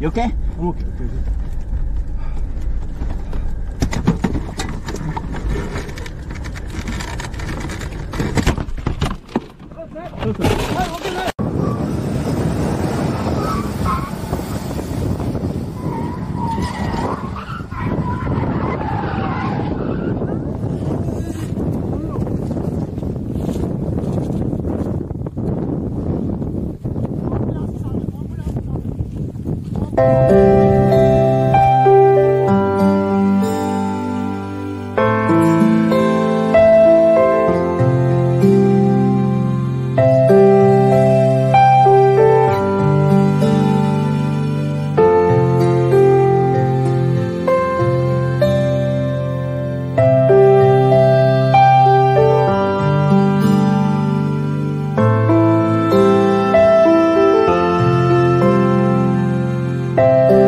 You okay? I'm okay. you